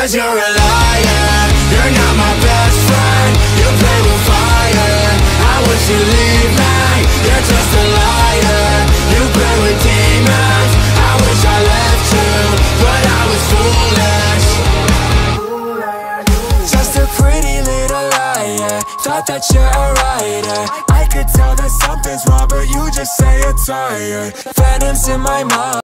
Cause you're a liar. You're not my best friend. You play with fire. I wish you leave me You're just a liar. You play with demons. I wish I left you But I was foolish. Just a pretty little liar. Thought that you're a writer just say you're tired Phantoms in my mind